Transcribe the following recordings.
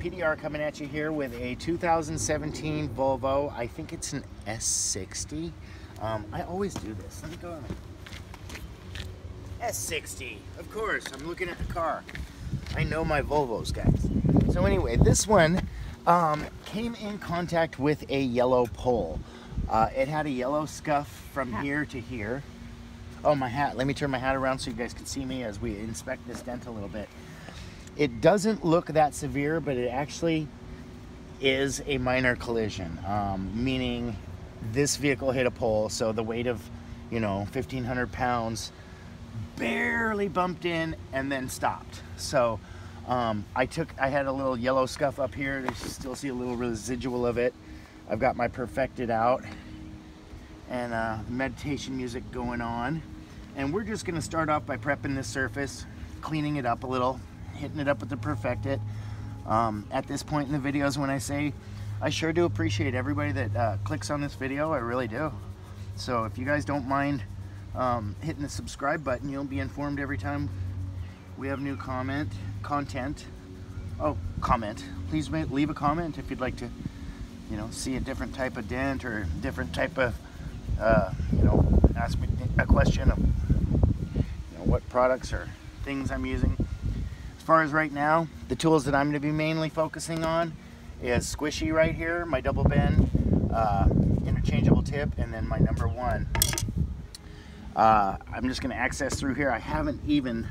PDR coming at you here with a 2017 Volvo. I think it's an S60. Um, I always do this. Let me go on. S60, of course. I'm looking at the car. I know my Volvos, guys. So anyway, this one um, came in contact with a yellow pole. Uh, it had a yellow scuff from here to here. Oh, my hat. Let me turn my hat around so you guys can see me as we inspect this dent a little bit. It doesn't look that severe, but it actually is a minor collision, um, meaning this vehicle hit a pole, so the weight of, you know, 1,500 pounds barely bumped in and then stopped. So um, I took, I had a little yellow scuff up here. You still see a little residual of it. I've got my Perfect-It out and uh, meditation music going on. And we're just gonna start off by prepping this surface, cleaning it up a little, hitting it up with the Perfect-It. Um, at this point in the videos when I say, I sure do appreciate everybody that uh, clicks on this video, I really do. So if you guys don't mind um, hitting the subscribe button, you'll be informed every time we have new comment, content. Oh, comment. Please leave a comment if you'd like to, you know, see a different type of dent or different type of, uh, you know, ask me a question of, you know, what products or things I'm using far as right now, the tools that I'm going to be mainly focusing on is squishy right here, my double bend, uh, interchangeable tip, and then my number one. Uh, I'm just going to access through here. I haven't even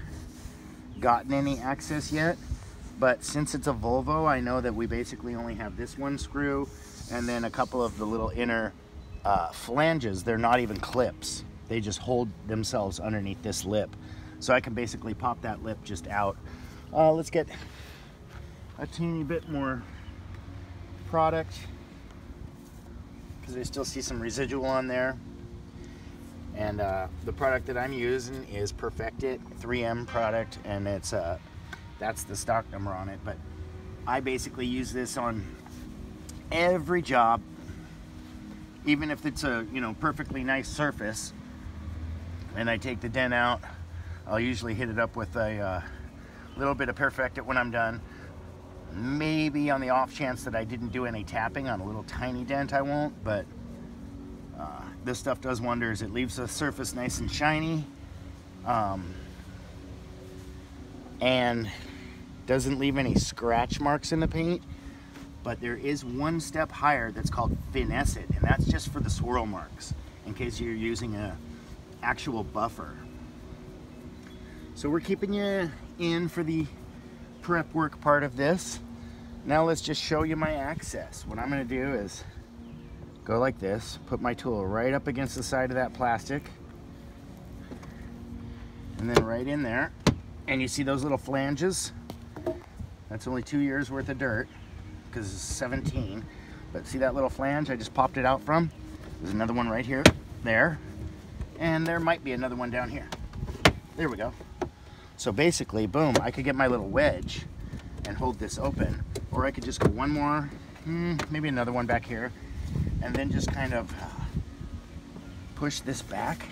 gotten any access yet, but since it's a Volvo, I know that we basically only have this one screw and then a couple of the little inner uh, flanges. They're not even clips. They just hold themselves underneath this lip. So I can basically pop that lip just out uh, let's get a teeny bit more product because I still see some residual on there. And uh, the product that I'm using is Perfect-It 3M product, and it's uh, that's the stock number on it. But I basically use this on every job, even if it's a you know perfectly nice surface. And I take the dent out. I'll usually hit it up with a uh, little bit of Perfect-It when I'm done. Maybe on the off chance that I didn't do any tapping on a little tiny dent, I won't, but uh, this stuff does wonders. It leaves the surface nice and shiny. Um, and doesn't leave any scratch marks in the paint but there is one step higher that's called Finesse-It and that's just for the swirl marks in case you're using a actual buffer so we're keeping you in for the prep work part of this. Now let's just show you my access. What I'm gonna do is go like this, put my tool right up against the side of that plastic, and then right in there. And you see those little flanges? That's only two years worth of dirt, because it's 17. But see that little flange I just popped it out from? There's another one right here, there. And there might be another one down here. There we go. So basically, boom, I could get my little wedge and hold this open, or I could just go one more, hmm, maybe another one back here, and then just kind of uh, push this back.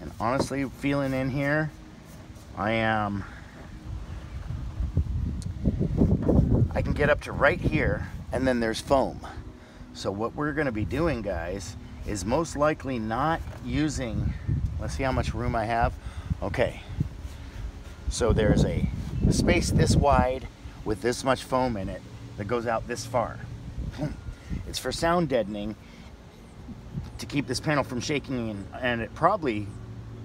And honestly, feeling in here, I am, I can get up to right here, and then there's foam. So what we're gonna be doing, guys, is most likely not using, let's see how much room I have. Okay, so there's a, space this wide with this much foam in it that goes out this far. It's for sound deadening to keep this panel from shaking and, and it probably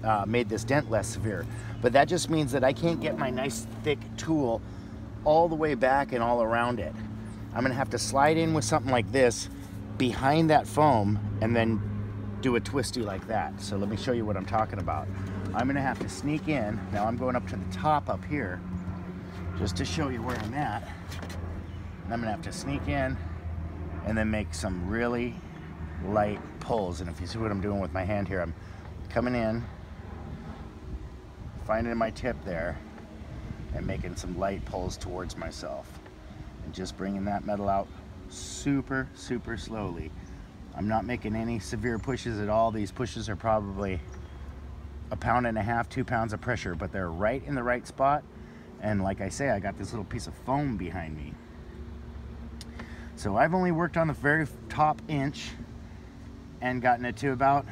uh, made this dent less severe. But that just means that I can't get my nice thick tool all the way back and all around it. I'm gonna have to slide in with something like this behind that foam and then do a twisty like that. So let me show you what I'm talking about. I'm gonna have to sneak in. Now I'm going up to the top up here just to show you where I'm at. And I'm gonna have to sneak in and then make some really light pulls. And if you see what I'm doing with my hand here, I'm coming in, finding my tip there, and making some light pulls towards myself. And just bringing that metal out super, super slowly. I'm not making any severe pushes at all. These pushes are probably a pound and a half, two pounds of pressure, but they're right in the right spot And like I say, I got this little piece of foam behind me. So I've only worked on the very top inch and gotten it to about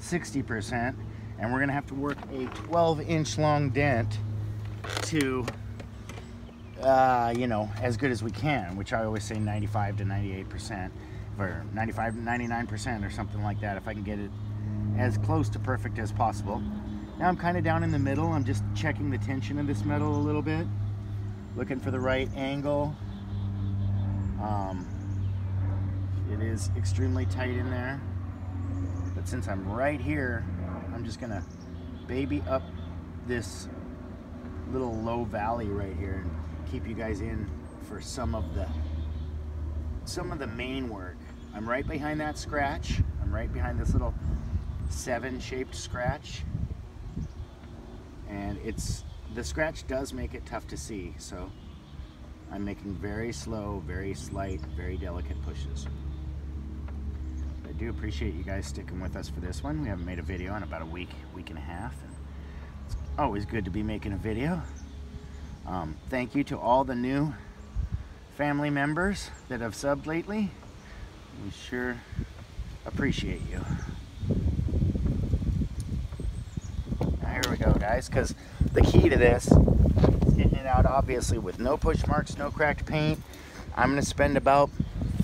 60%. And we're gonna have to work a 12 inch long dent to, uh, you know, as good as we can, which I always say 95 to 98%, or 95 to 99% or something like that, if I can get it as close to perfect as possible. Now I'm kind of down in the middle. I'm just checking the tension of this metal a little bit, looking for the right angle. Um, it is extremely tight in there. But since I'm right here, I'm just gonna baby up this little low valley right here and keep you guys in for some of the some of the main work. I'm right behind that scratch. I'm right behind this little seven shaped scratch. And it's the scratch does make it tough to see, so I'm making very slow, very slight, very delicate pushes. I do appreciate you guys sticking with us for this one. We haven't made a video in about a week, week and a half. And it's always good to be making a video. Um, thank you to all the new family members that have subbed lately. We sure appreciate you. Now here we go guys, because the key to this is getting it out obviously with no push marks, no cracked paint. I'm going to spend about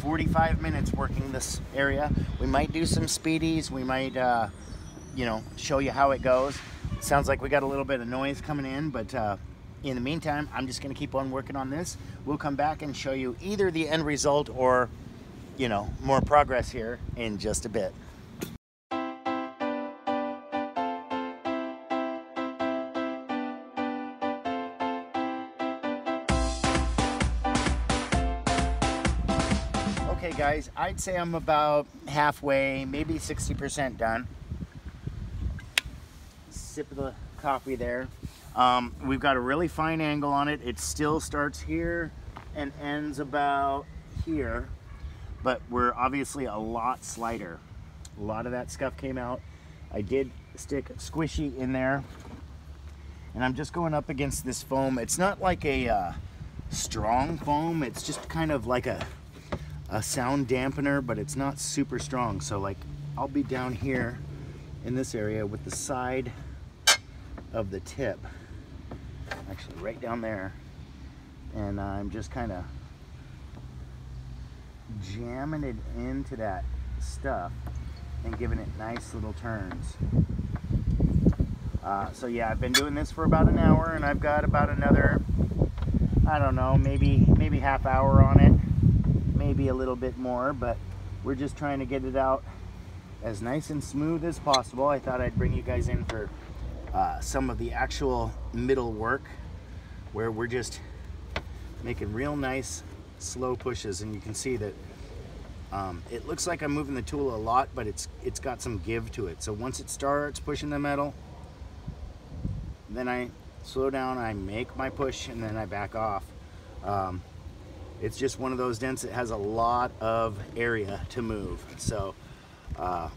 45 minutes working this area. We might do some speedies. We might, uh, you know, show you how it goes. sounds like we got a little bit of noise coming in, but uh, in the meantime, I'm just going to keep on working on this. We'll come back and show you either the end result or, you know, more progress here in just a bit. Okay guys, I'd say I'm about halfway, maybe 60% done. Sip of the coffee there. Um, we've got a really fine angle on it. It still starts here and ends about here, but we're obviously a lot slighter. A lot of that scuff came out. I did stick squishy in there and I'm just going up against this foam. It's not like a uh, strong foam. It's just kind of like a, a sound dampener, but it's not super strong. So like I'll be down here in this area with the side of the tip actually right down there. And I'm just kind of jamming it into that stuff and giving it nice little turns. Uh, so yeah I've been doing this for about an hour and I've got about another I don't know maybe maybe half hour on it maybe a little bit more but we're just trying to get it out as nice and smooth as possible. I thought I'd bring you guys in for uh, some of the actual middle work where we're just making real nice slow pushes and you can see that um, it looks like I'm moving the tool a lot but it's it's got some give to it. So once it starts pushing the metal then I slow down I make my push and then I back off. Um, it's just one of those dents that has a lot of area to move so uh,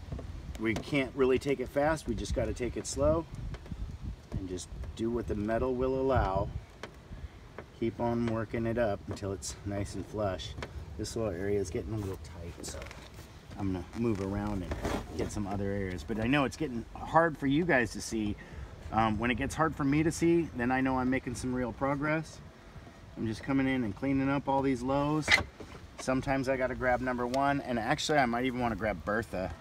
we can't really take it fast we just got to take it slow and just do what the metal will allow. Keep on working it up until it's nice and flush. This little area is getting a little tight, so I'm gonna move around and get some other areas. But I know it's getting hard for you guys to see. Um, when it gets hard for me to see, then I know I'm making some real progress. I'm just coming in and cleaning up all these lows. Sometimes I gotta grab number one, and actually I might even wanna grab Bertha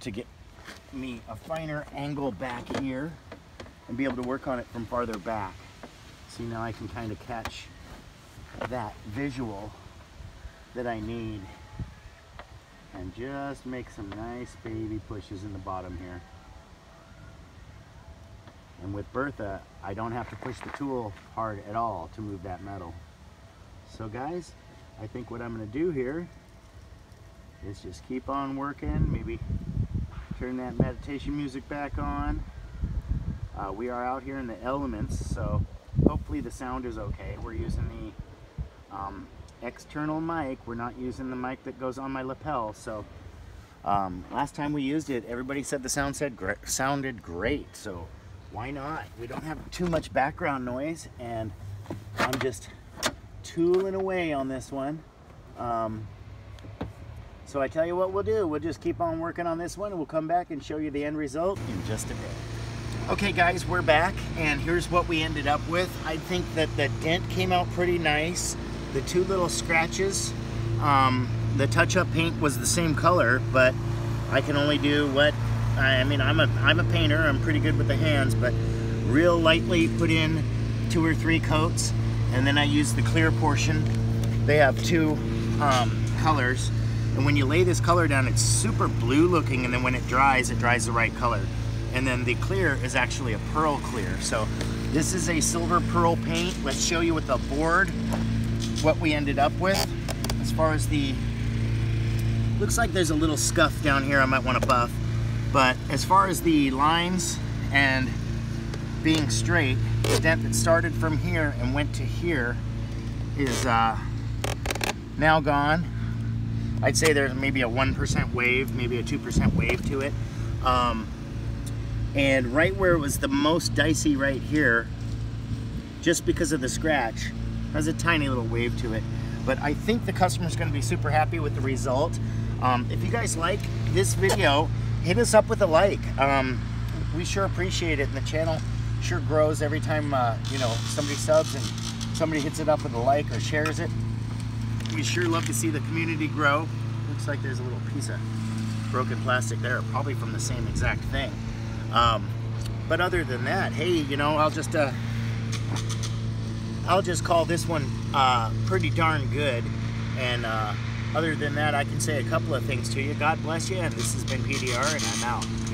to get me a finer angle back here and be able to work on it from farther back. See now I can kind of catch that visual that I need and just make some nice baby pushes in the bottom here. And with Bertha, I don't have to push the tool hard at all to move that metal. So guys, I think what I'm gonna do here is just keep on working, maybe turn that meditation music back on, uh, we are out here in the elements, so hopefully the sound is okay. We're using the um, external mic. We're not using the mic that goes on my lapel. So um, last time we used it, everybody said the sound said sounded great. So why not? We don't have too much background noise and I'm just tooling away on this one. Um, so I tell you what we'll do. We'll just keep on working on this one and we'll come back and show you the end result in just a bit. Okay guys, we're back and here's what we ended up with. I think that the dent came out pretty nice. The two little scratches, um, the touch-up paint was the same color, but I can only do what, I mean, I'm a, I'm a painter, I'm pretty good with the hands, but real lightly put in two or three coats and then I use the clear portion. They have two um, colors and when you lay this color down it's super blue looking and then when it dries it dries the right color. And then the clear is actually a pearl clear. So this is a silver pearl paint. Let's show you with the board what we ended up with. As far as the looks like there's a little scuff down here I might want to buff but as far as the lines and being straight the dent that started from here and went to here is uh, now gone I'd say there's maybe a 1% wave, maybe a 2% wave to it. Um, and right where it was the most dicey right here, just because of the scratch, has a tiny little wave to it. But I think the customer's gonna be super happy with the result. Um, if you guys like this video, hit us up with a like. Um, we sure appreciate it and the channel sure grows every time uh, you know somebody subs and somebody hits it up with a like or shares it we sure love to see the community grow. Looks like there's a little piece of broken plastic there, probably from the same exact thing. Um, but other than that, hey, you know, I'll just uh, I'll just call this one uh, pretty darn good. And uh, other than that, I can say a couple of things to you. God bless you, and this has been PDR, and I'm out.